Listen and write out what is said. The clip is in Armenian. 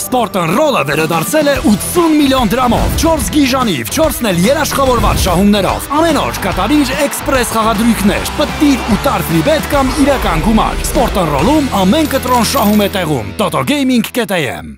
Sport Roll-ը վերադարձել է 80 միլիոն դրամով, 4 գիժանիվ, 4-ն էլ երաշխավորված շահումներով։ Ամեն օր կատարիր էքսպրես խաղադրույքներ, պտտիր ու տար ֆրիբետ կամ իրական գումար։ Sport Roll-ում ամեն կտրոն շահում է տեղում։ Toto Gaming KTM